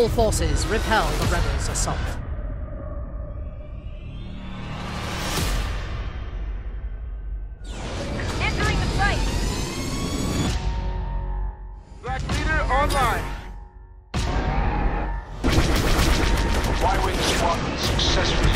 All forces, repel the rebels' assault. Entering the fight! Black Leader online! Flywing Squadron successfully